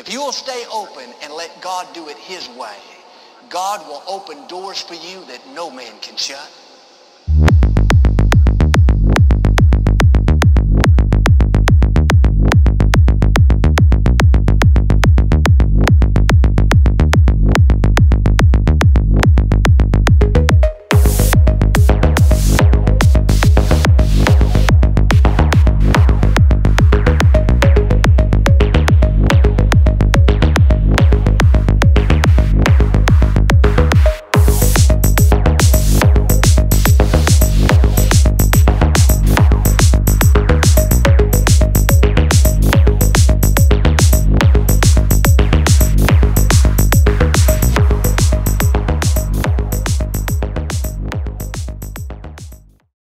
If you will stay open and let God do it his way, God will open doors for you that no man can shut.